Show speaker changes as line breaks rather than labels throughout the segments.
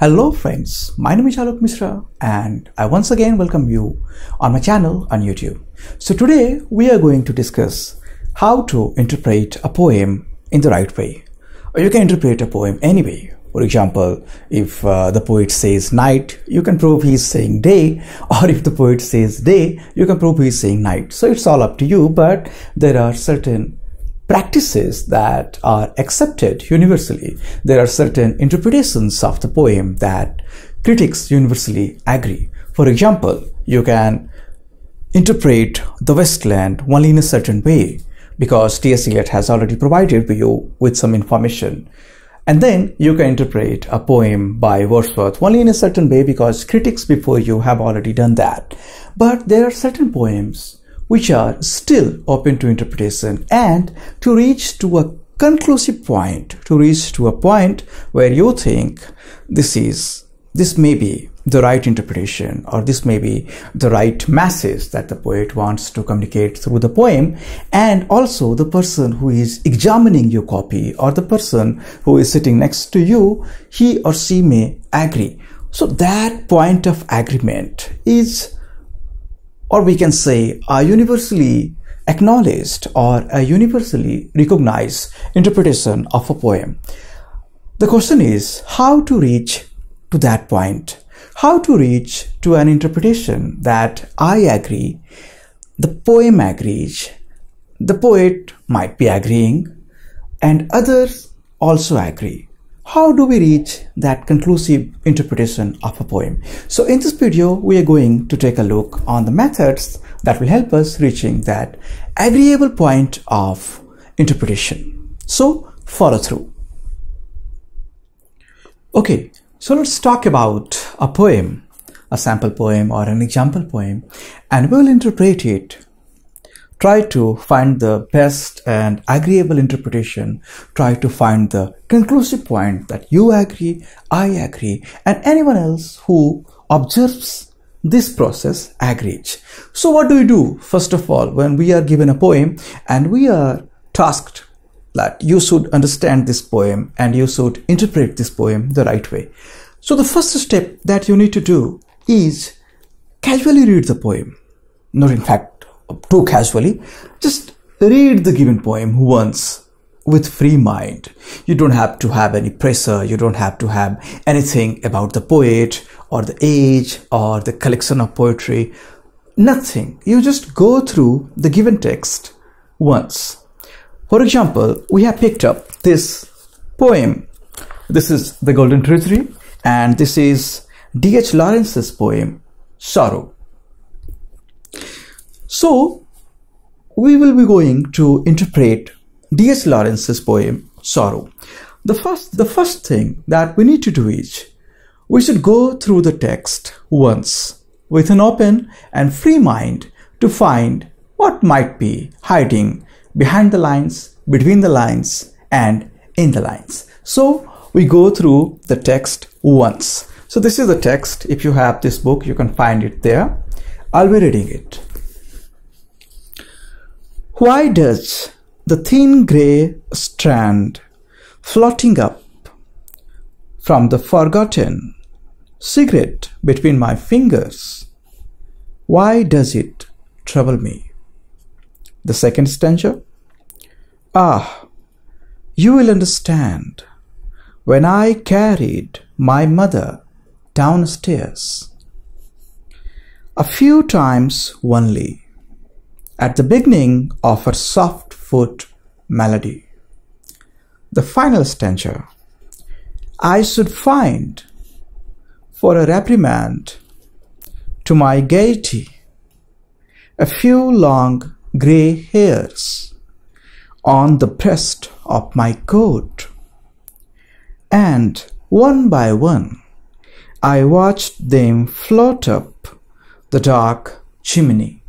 Hello friends, my name is Alok Mishra and I once again welcome you on my channel on YouTube. So today we are going to discuss how to interpret a poem in the right way. You can interpret a poem anyway. For example, if uh, the poet says night, you can prove he's saying day, or if the poet says day, you can prove he's saying night. So it's all up to you, but there are certain practices that are accepted universally. There are certain interpretations of the poem that critics universally agree. For example, you can interpret the Wasteland only in a certain way because T.S. Eliot has already provided you with some information. And then you can interpret a poem by Wordsworth only in a certain way because critics before you have already done that. But there are certain poems which are still open to interpretation and to reach to a conclusive point, to reach to a point where you think this is, this may be the right interpretation or this may be the right message that the poet wants to communicate through the poem. And also the person who is examining your copy or the person who is sitting next to you he or she may agree. So that point of agreement is or we can say a universally acknowledged or a universally recognized interpretation of a poem. The question is how to reach to that point, how to reach to an interpretation that I agree, the poem agrees, the poet might be agreeing, and others also agree how do we reach that conclusive interpretation of a poem? So in this video, we are going to take a look on the methods that will help us reaching that agreeable point of interpretation. So follow through. Okay, so let's talk about a poem, a sample poem or an example poem, and we'll interpret it try to find the best and agreeable interpretation. Try to find the conclusive point that you agree i agree and anyone else who observes this process agrees. So what do we do? First of all when we are given a poem and we are tasked that you should understand this poem and you should interpret this poem the right way. So the first step that you need to do is casually read the poem. Not in fact too casually. Just read the given poem once with free mind. You don't have to have any pressure. You don't have to have anything about the poet or the age or the collection of poetry. Nothing. You just go through the given text once. For example, we have picked up this poem. This is The Golden Treasury and this is D.H. Lawrence's poem, Sorrow. So, we will be going to interpret D.H. Lawrence's poem, Sorrow. The first, the first thing that we need to do is we should go through the text once with an open and free mind to find what might be hiding behind the lines, between the lines, and in the lines. So we go through the text once. So this is the text. If you have this book, you can find it there. I'll be reading it. Why does the thin grey strand floating up from the forgotten cigarette between my fingers, why does it trouble me? The second stanza. Ah, you will understand when I carried my mother downstairs. A few times only at the beginning of her soft foot melody. The final stanza I should find for a reprimand to my gaiety a few long grey hairs on the breast of my coat, and one by one I watched them float up the dark chimney.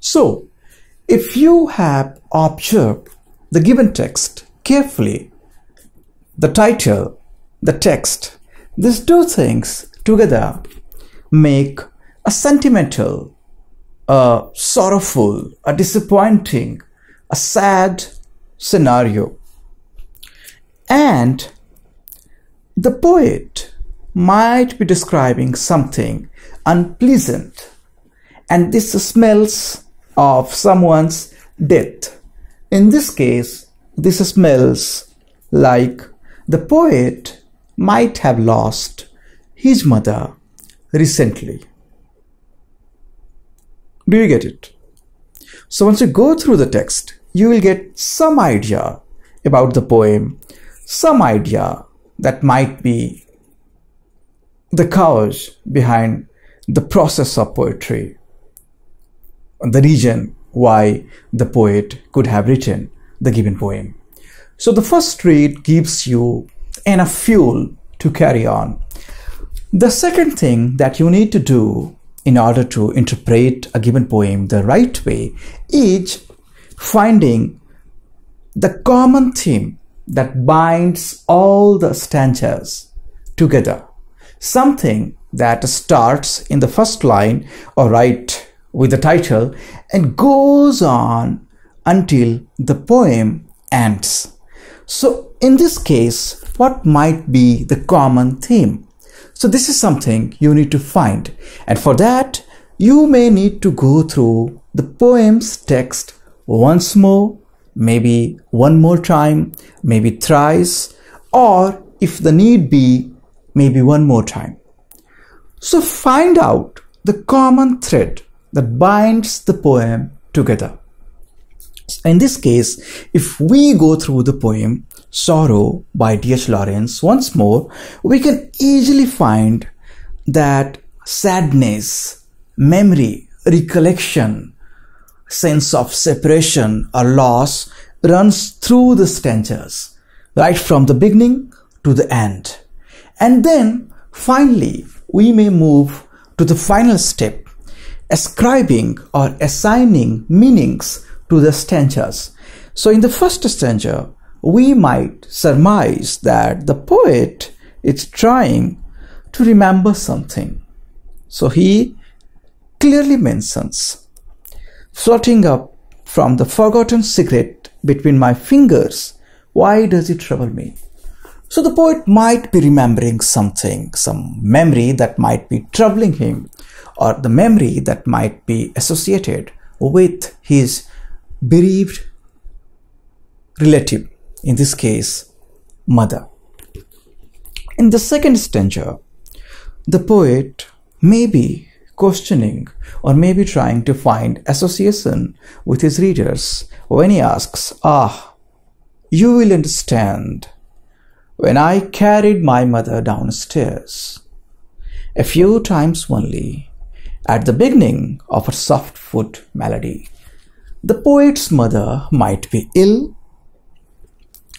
So, if you have observed the given text carefully, the title, the text, these two things together make a sentimental, a sorrowful, a disappointing, a sad scenario. And the poet might be describing something unpleasant and this smells of someone's death. In this case, this smells like the poet might have lost his mother recently. Do you get it? So once you go through the text, you will get some idea about the poem, some idea that might be the cause behind the process of poetry, the reason why the poet could have written the given poem. So the first read gives you enough fuel to carry on. The second thing that you need to do in order to interpret a given poem the right way is finding the common theme that binds all the stanzas together. Something that starts in the first line or right with the title and goes on until the poem ends. So in this case, what might be the common theme? So this is something you need to find. And for that, you may need to go through the poem's text once more, maybe one more time, maybe thrice, or if the need be, maybe one more time. So find out the common thread that binds the poem together. In this case, if we go through the poem Sorrow by D.H. Lawrence once more, we can easily find that sadness, memory, recollection, sense of separation or loss runs through the stanzas, right from the beginning to the end. And then finally, we may move to the final step, ascribing or assigning meanings to the stanzas. So in the first stanza, we might surmise that the poet is trying to remember something. So he clearly mentions floating up from the forgotten cigarette between my fingers. Why does it trouble me? So the poet might be remembering something, some memory that might be troubling him, or the memory that might be associated with his bereaved relative in this case, mother. In the second stanza, the poet may be questioning or maybe trying to find association with his readers when he asks, Ah, you will understand when I carried my mother downstairs a few times only at the beginning of her soft foot melody. The poet's mother might be ill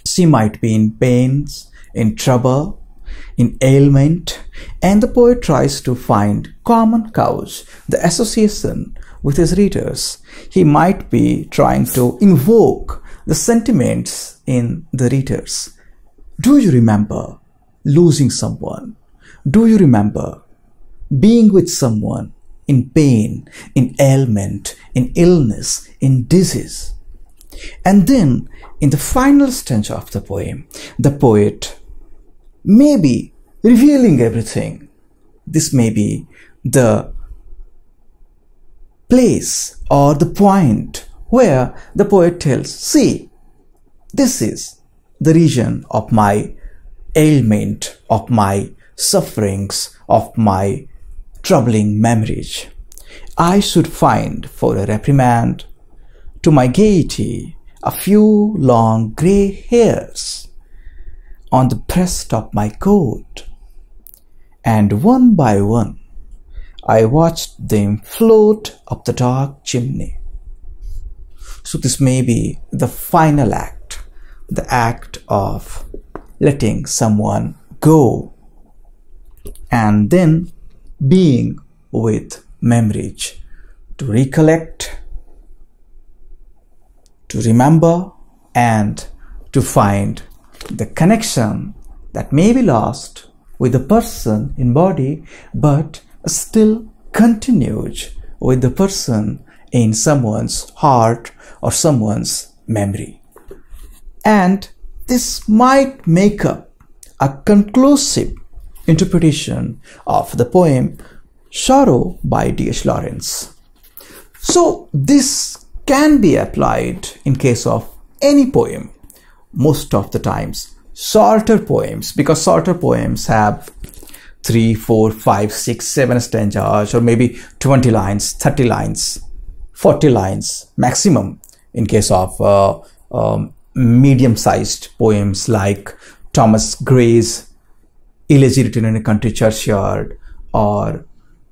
she might be in pains, in trouble, in ailment, and the poet tries to find common cause, the association with his readers. He might be trying to invoke the sentiments in the readers. Do you remember losing someone? Do you remember being with someone in pain, in ailment, in illness, in disease? And then in the final stanza of the poem, the poet may be revealing everything. This may be the place or the point where the poet tells, see, this is the region of my ailment, of my sufferings, of my troubling memories. I should find for a reprimand to my gaiety a few long grey hairs on the breast of my coat, and one by one I watched them float up the dark chimney. So, this may be the final act, the act of letting someone go, and then being with memories to recollect to remember and to find the connection that may be lost with the person in body but still continues with the person in someone's heart or someone's memory. And this might make up a conclusive interpretation of the poem Sorrow by D.H. Lawrence. So this can be applied in case of any poem most of the times shorter poems because shorter poems have three, four, five, six, seven stanzas or maybe 20 lines, 30 lines, 40 lines maximum in case of uh, um, medium-sized poems like Thomas Gray's Elegy Written in a Country Churchyard or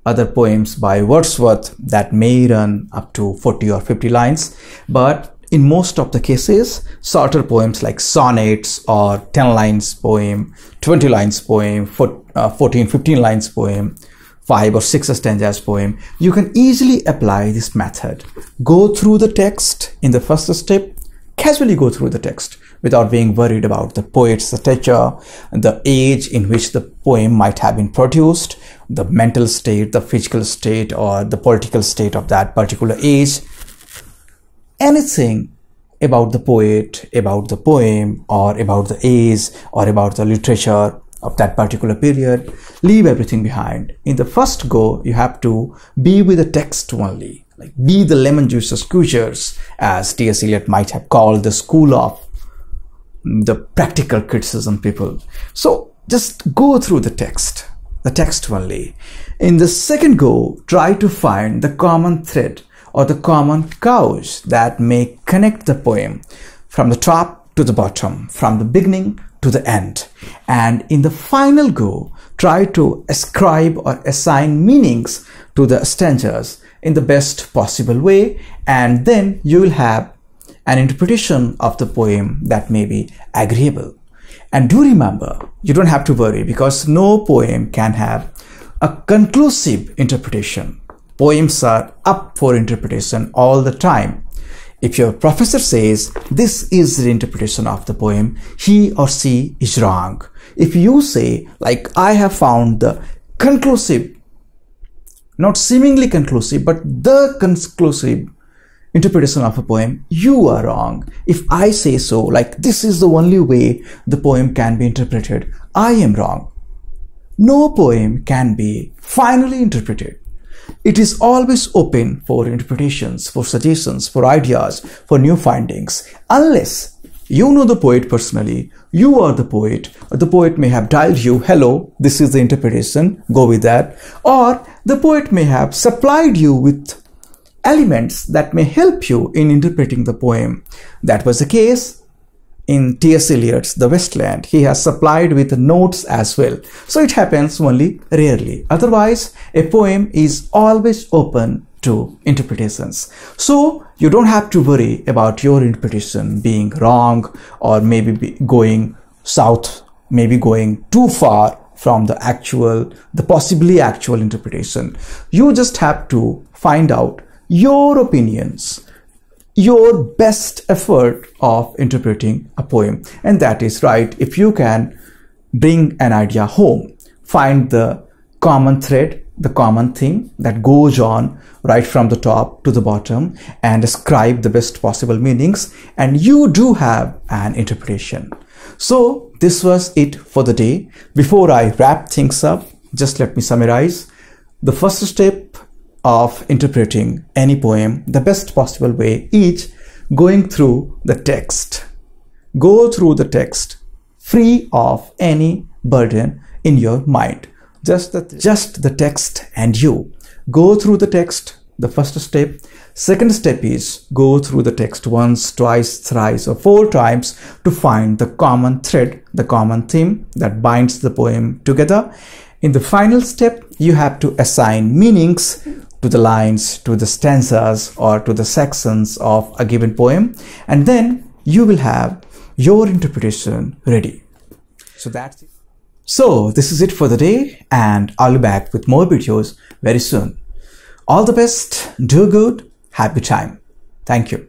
other poems by Wordsworth that may run up to 40 or 50 lines. But in most of the cases, shorter poems like sonnets or 10 lines poem, 20 lines poem, uh, 14, 15 lines poem, 5 or 6 stanzas poem, you can easily apply this method. Go through the text in the first step, casually go through the text without being worried about the poet's stature, the age in which the poem might have been produced, the mental state, the physical state, or the political state of that particular age anything about the poet, about the poem, or about the age, or about the literature of that particular period, leave everything behind. In the first go, you have to be with the text only, like be the lemon juice squeezers, as T.S. Eliot might have called the school of the practical criticism people. So just go through the text, the text only. In the second go, try to find the common thread or the common cause that may connect the poem from the top to the bottom, from the beginning to the end. And in the final go, try to ascribe or assign meanings to the stanzas in the best possible way, and then you will have an interpretation of the poem that may be agreeable. And do remember, you don't have to worry because no poem can have a conclusive interpretation poems are up for interpretation all the time. If your professor says this is the interpretation of the poem, he or she is wrong. If you say, like I have found the conclusive, not seemingly conclusive, but the conclusive interpretation of a poem, you are wrong. If I say so, like this is the only way the poem can be interpreted, I am wrong. No poem can be finally interpreted. It is always open for interpretations, for suggestions, for ideas, for new findings, unless you know the poet personally, you are the poet, the poet may have dialed you, hello, this is the interpretation, go with that, or the poet may have supplied you with elements that may help you in interpreting the poem. That was the case in T.S. Eliot's The Wasteland, he has supplied with notes as well. So it happens only rarely. Otherwise, a poem is always open to interpretations. So you don't have to worry about your interpretation being wrong or maybe going south, maybe going too far from the actual, the possibly actual interpretation. You just have to find out your opinions your best effort of interpreting a poem. And that is right. If you can bring an idea home, find the common thread, the common thing that goes on right from the top to the bottom and ascribe the best possible meanings and you do have an interpretation. So this was it for the day. Before I wrap things up, just let me summarize. The first step of interpreting any poem the best possible way is going through the text. Go through the text free of any burden in your mind. Just the, just the text and you. Go through the text, the first step. Second step is go through the text once, twice, thrice, or four times to find the common thread, the common theme that binds the poem together. In the final step, you have to assign meanings to the lines, to the stanzas, or to the sections of a given poem, and then you will have your interpretation ready. So that's it. So this is it for the day, and I'll be back with more videos very soon. All the best, do good, happy time. Thank you.